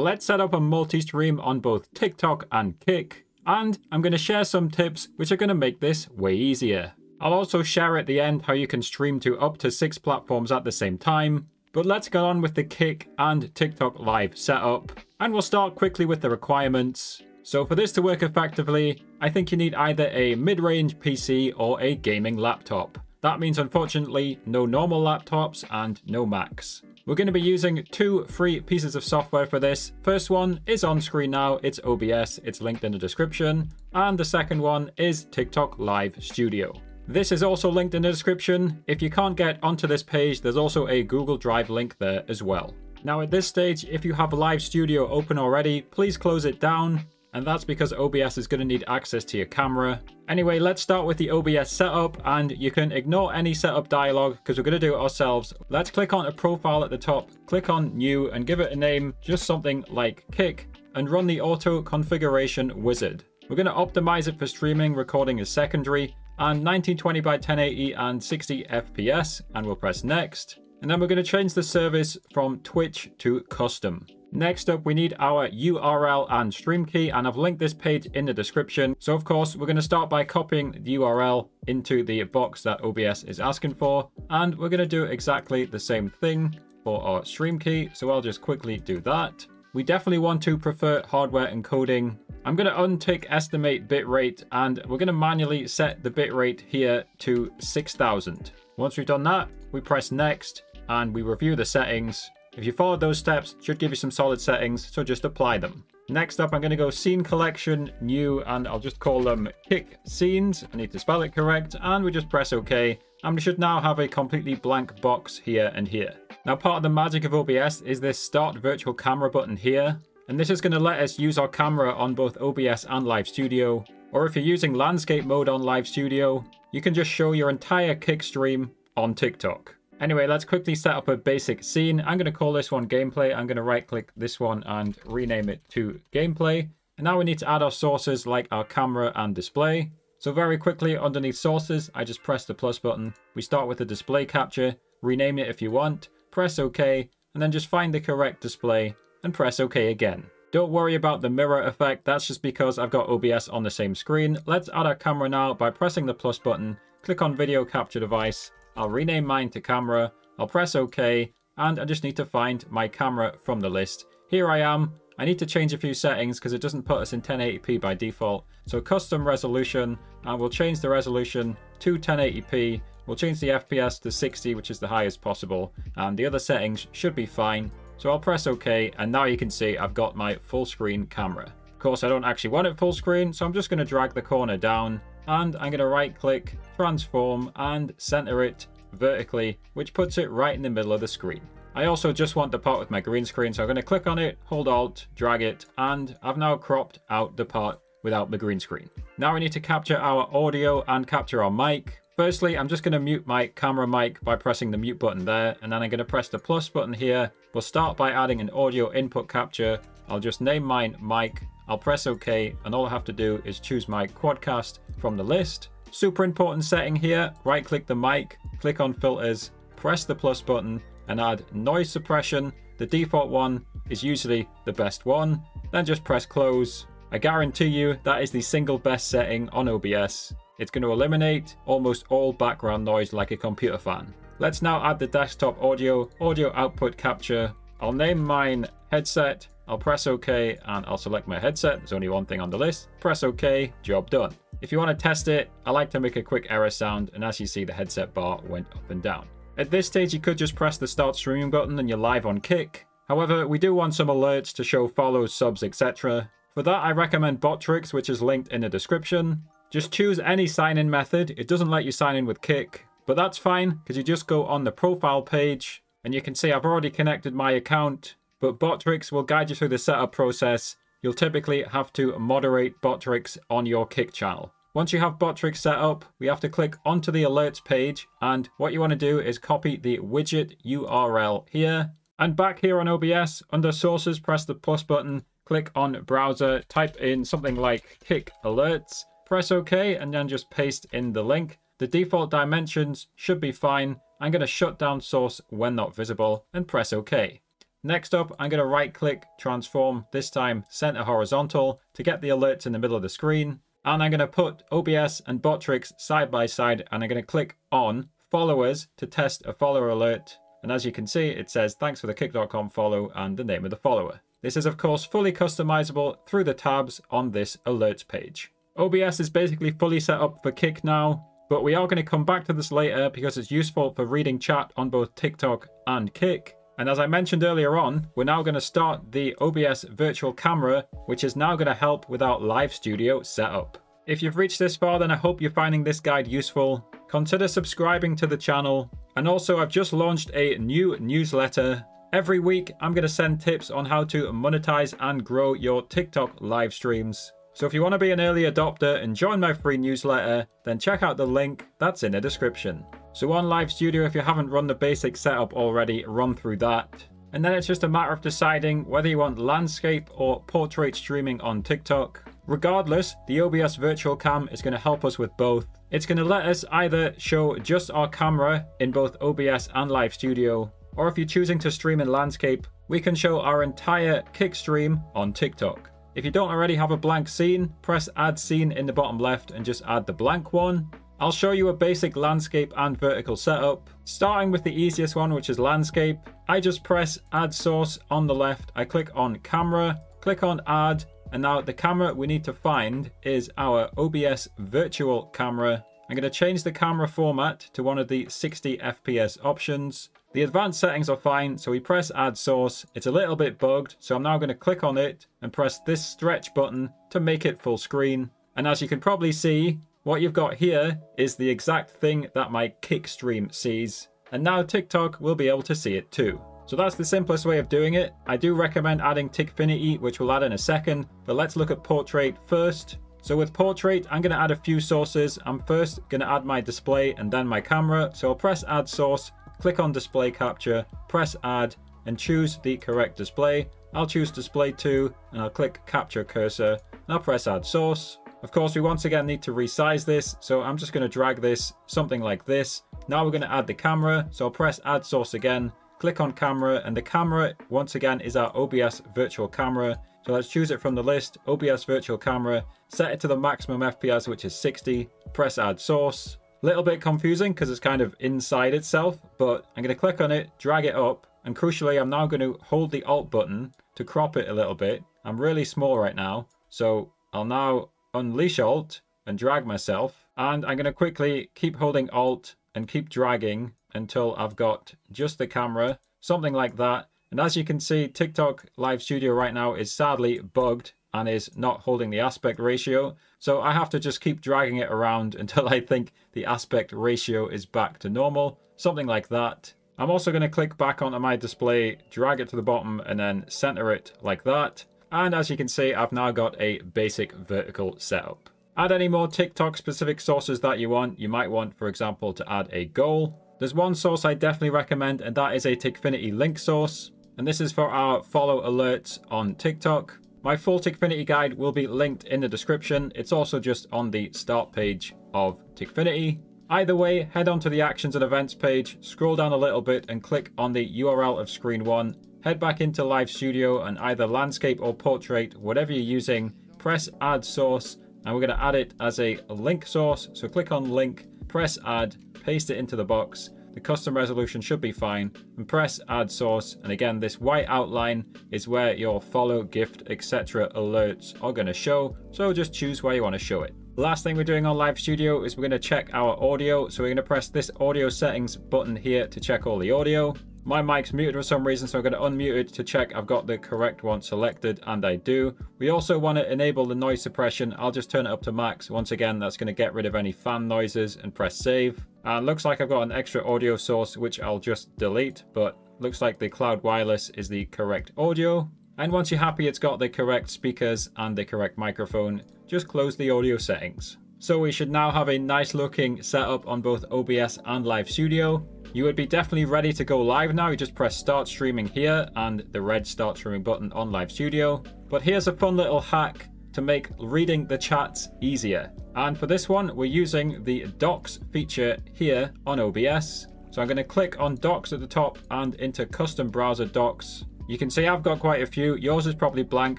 let's set up a multi-stream on both TikTok and Kick, and I'm going to share some tips which are going to make this way easier. I'll also share at the end how you can stream to up to six platforms at the same time, but let's get on with the Kick and TikTok Live setup, and we'll start quickly with the requirements. So for this to work effectively, I think you need either a mid-range PC or a gaming laptop. That means unfortunately no normal laptops and no Macs. We're going to be using two free pieces of software for this. First one is on screen now, it's OBS, it's linked in the description. And the second one is TikTok Live Studio. This is also linked in the description. If you can't get onto this page, there's also a Google Drive link there as well. Now at this stage, if you have Live Studio open already, please close it down. And that's because OBS is going to need access to your camera. Anyway, let's start with the OBS setup and you can ignore any setup dialog because we're going to do it ourselves. Let's click on a profile at the top, click on new and give it a name, just something like kick and run the auto configuration wizard. We're going to optimize it for streaming, recording is secondary, and 1920 by 1080 and 60 FPS, and we'll press next. And then we're going to change the service from Twitch to custom. Next up, we need our URL and stream key, and I've linked this page in the description. So of course, we're going to start by copying the URL into the box that OBS is asking for, and we're going to do exactly the same thing for our stream key. So I'll just quickly do that. We definitely want to prefer hardware encoding I'm going to untick estimate bitrate and we're going to manually set the bitrate here to 6000. Once we've done that, we press next and we review the settings. If you follow those steps, should give you some solid settings, so just apply them. Next up, I'm going to go scene collection, new, and I'll just call them kick scenes. I need to spell it correct, and we just press OK. And we should now have a completely blank box here and here. Now, part of the magic of OBS is this start virtual camera button here. And this is going to let us use our camera on both OBS and Live Studio. Or if you're using landscape mode on Live Studio, you can just show your entire kick stream on TikTok. Anyway, let's quickly set up a basic scene. I'm going to call this one gameplay. I'm going to right click this one and rename it to gameplay. And now we need to add our sources like our camera and display. So very quickly underneath sources, I just press the plus button. We start with the display capture, rename it if you want, press OK, and then just find the correct display and press OK again. Don't worry about the mirror effect, that's just because I've got OBS on the same screen. Let's add our camera now by pressing the plus button, click on video capture device, I'll rename mine to camera, I'll press OK, and I just need to find my camera from the list. Here I am. I need to change a few settings because it doesn't put us in 1080p by default. So custom resolution, and we'll change the resolution to 1080p. We'll change the FPS to 60, which is the highest possible, and the other settings should be fine. So I'll press OK, and now you can see I've got my full screen camera. Of course, I don't actually want it full screen, so I'm just going to drag the corner down, and I'm going to right click, transform, and center it vertically, which puts it right in the middle of the screen. I also just want the part with my green screen, so I'm going to click on it, hold Alt, drag it, and I've now cropped out the part without the green screen. Now we need to capture our audio and capture our mic. Firstly, I'm just going to mute my camera mic by pressing the mute button there, and then I'm going to press the plus button here. We'll start by adding an audio input capture. I'll just name mine mic. I'll press OK, and all I have to do is choose my QuadCast from the list. Super important setting here, right click the mic, click on filters, press the plus button, and add noise suppression. The default one is usually the best one. Then just press close. I guarantee you that is the single best setting on OBS. It's going to eliminate almost all background noise like a computer fan. Let's now add the desktop audio, audio output capture. I'll name mine headset, I'll press OK, and I'll select my headset. There's only one thing on the list. Press OK, job done. If you want to test it, I like to make a quick error sound, and as you see, the headset bar went up and down. At this stage, you could just press the start streaming button and you're live on Kick. However, we do want some alerts to show follows, subs, etc. For that, I recommend Botrix, which is linked in the description. Just choose any sign-in method. It doesn't let you sign in with Kick, but that's fine because you just go on the profile page and you can see I've already connected my account, but Botrix will guide you through the setup process. You'll typically have to moderate Botrix on your Kick channel. Once you have Botrix set up, we have to click onto the alerts page and what you want to do is copy the widget URL here and back here on OBS under sources press the plus button, click on browser, type in something like kick alerts Press OK and then just paste in the link. The default dimensions should be fine. I'm going to shut down source when not visible and press OK. Next up, I'm going to right click, transform, this time center horizontal to get the alerts in the middle of the screen. And I'm going to put OBS and Botrix side by side and I'm going to click on followers to test a follower alert. And as you can see, it says thanks for the kick.com follow and the name of the follower. This is of course fully customizable through the tabs on this alerts page. OBS is basically fully set up for Kick now, but we are going to come back to this later because it's useful for reading chat on both TikTok and Kick. And as I mentioned earlier on, we're now going to start the OBS virtual camera, which is now going to help with our live studio setup. If you've reached this far, then I hope you're finding this guide useful. Consider subscribing to the channel. And also, I've just launched a new newsletter. Every week, I'm going to send tips on how to monetize and grow your TikTok live streams. So if you want to be an early adopter and join my free newsletter, then check out the link that's in the description. So on Live Studio, if you haven't run the basic setup already, run through that. And then it's just a matter of deciding whether you want landscape or portrait streaming on TikTok. Regardless, the OBS virtual cam is going to help us with both. It's going to let us either show just our camera in both OBS and Live Studio, or if you're choosing to stream in landscape, we can show our entire kick stream on TikTok. If you don't already have a blank scene, press add scene in the bottom left and just add the blank one. I'll show you a basic landscape and vertical setup. Starting with the easiest one, which is landscape, I just press add source on the left. I click on camera, click on add, and now the camera we need to find is our OBS virtual camera. I'm going to change the camera format to one of the 60 FPS options. The advanced settings are fine, so we press add source. It's a little bit bugged, so I'm now going to click on it and press this stretch button to make it full screen. And as you can probably see, what you've got here is the exact thing that my kick stream sees. And now TikTok will be able to see it too. So that's the simplest way of doing it. I do recommend adding TikFinity, which we'll add in a second, but let's look at Portrait first. So with Portrait, I'm going to add a few sources. I'm first going to add my display and then my camera. So I'll press add source click on display capture, press add, and choose the correct display. I'll choose display 2 and I'll click capture cursor and I'll press add source. Of course, we once again need to resize this, so I'm just going to drag this something like this. Now we're going to add the camera, so I'll press add source again, click on camera, and the camera once again is our OBS virtual camera. So let's choose it from the list, OBS virtual camera, set it to the maximum FPS, which is 60, press add source, Little bit confusing because it's kind of inside itself, but I'm going to click on it, drag it up, and crucially I'm now going to hold the Alt button to crop it a little bit. I'm really small right now, so I'll now unleash Alt and drag myself, and I'm going to quickly keep holding Alt and keep dragging until I've got just the camera, something like that. And as you can see, TikTok Live Studio right now is sadly bugged and is not holding the aspect ratio. So I have to just keep dragging it around until I think the aspect ratio is back to normal, something like that. I'm also going to click back onto my display, drag it to the bottom and then center it like that. And as you can see, I've now got a basic vertical setup. Add any more TikTok specific sources that you want. You might want, for example, to add a goal. There's one source I definitely recommend and that is a TikFinity link source. And this is for our follow alerts on TikTok. My full TikFinity guide will be linked in the description. It's also just on the start page of TikFinity. Either way, head on to the actions and events page, scroll down a little bit and click on the URL of screen one. Head back into Live Studio and either landscape or portrait, whatever you're using, press add source and we're going to add it as a link source. So click on link, press add, paste it into the box the custom resolution should be fine, and press add source. And again, this white outline is where your follow, gift, etc. alerts are going to show. So just choose where you want to show it. Last thing we're doing on Live Studio is we're going to check our audio. So we're going to press this audio settings button here to check all the audio. My mic's muted for some reason, so I'm going to unmute it to check I've got the correct one selected, and I do. We also want to enable the noise suppression. I'll just turn it up to max. Once again, that's going to get rid of any fan noises and press save. And looks like I've got an extra audio source, which I'll just delete, but looks like the Cloud Wireless is the correct audio. And once you're happy it's got the correct speakers and the correct microphone, just close the audio settings. So we should now have a nice looking setup on both OBS and Live Studio. You would be definitely ready to go live now. You just press start streaming here and the red start streaming button on Live Studio. But here's a fun little hack to make reading the chats easier. And for this one, we're using the docks feature here on OBS. So I'm going to click on docks at the top and into custom browser docks. You can see I've got quite a few. Yours is probably blank.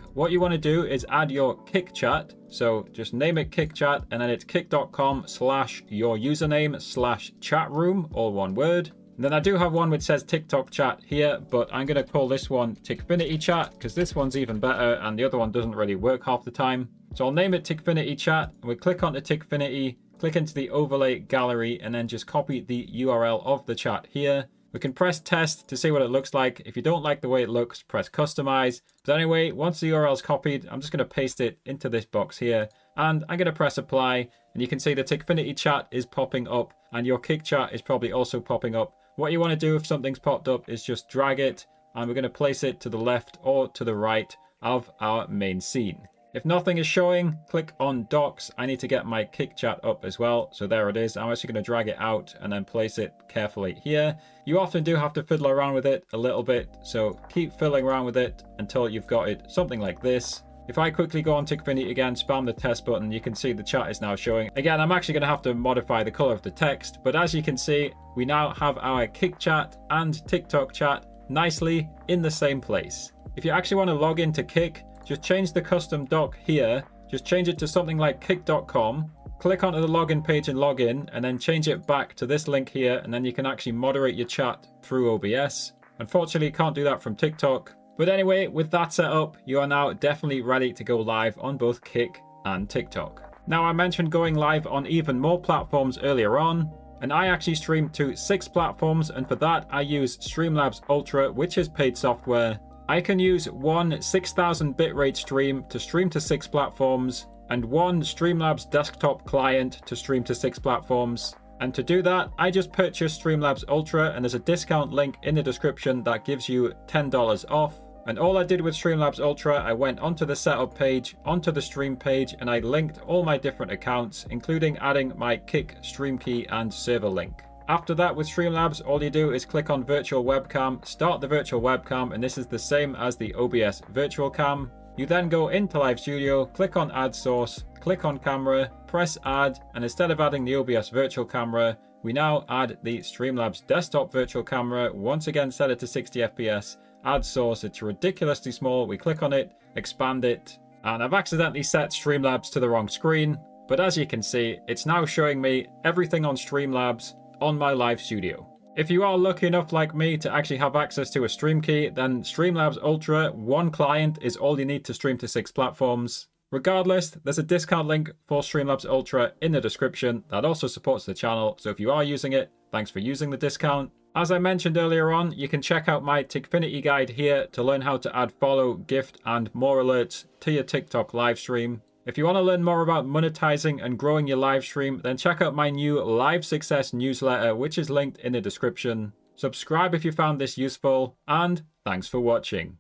What you want to do is add your kick chat. So just name it kick chat and then it's kick.com slash your username slash chat room, all one word. And then I do have one which says TikTok chat here, but I'm going to call this one TikFinity chat because this one's even better and the other one doesn't really work half the time. So I'll name it TikFinity chat and we click onto TikFinity, click into the overlay gallery and then just copy the URL of the chat here. We can press test to see what it looks like. If you don't like the way it looks, press customize. But anyway, once the URL is copied, I'm just going to paste it into this box here. And I'm going to press apply. And you can see the TikFinity chat is popping up. And your Kick chat is probably also popping up. What you want to do if something's popped up is just drag it. And we're going to place it to the left or to the right of our main scene. If nothing is showing, click on docks. I need to get my kick chat up as well. So there it is. I'm actually going to drag it out and then place it carefully here. You often do have to fiddle around with it a little bit. So keep fiddling around with it until you've got it something like this. If I quickly go on TikFinity again, spam the test button, you can see the chat is now showing. Again, I'm actually going to have to modify the color of the text, but as you can see, we now have our Kick chat and TikTok chat nicely in the same place. If you actually want to log into Kick, just change the custom dock here. Just change it to something like kick.com. Click onto the login page and log in, and then change it back to this link here, and then you can actually moderate your chat through OBS. Unfortunately, you can't do that from TikTok. But anyway, with that set up, you are now definitely ready to go live on both Kick and TikTok. Now, I mentioned going live on even more platforms earlier on, and I actually stream to six platforms, and for that, I use Streamlabs Ultra, which is paid software. I can use one 6000 bitrate stream to stream to six platforms and one Streamlabs desktop client to stream to six platforms. And to do that, I just purchased Streamlabs Ultra and there's a discount link in the description that gives you $10 off. And all I did with Streamlabs Ultra, I went onto the setup page, onto the stream page, and I linked all my different accounts, including adding my Kick stream key and server link. After that with Streamlabs, all you do is click on virtual webcam, start the virtual webcam, and this is the same as the OBS virtual cam. You then go into Live Studio, click on add source, click on camera, press add, and instead of adding the OBS virtual camera, we now add the Streamlabs desktop virtual camera, once again set it to 60 FPS, add source, it's ridiculously small, we click on it, expand it, and I've accidentally set Streamlabs to the wrong screen, but as you can see, it's now showing me everything on Streamlabs on my live studio. If you are lucky enough like me to actually have access to a stream key, then Streamlabs Ultra, one client is all you need to stream to six platforms. Regardless, there's a discount link for Streamlabs Ultra in the description that also supports the channel, so if you are using it, thanks for using the discount. As I mentioned earlier on, you can check out my TikFinity guide here to learn how to add follow, gift, and more alerts to your TikTok livestream. If you want to learn more about monetizing and growing your live stream, then check out my new Live Success newsletter, which is linked in the description. Subscribe if you found this useful, and thanks for watching.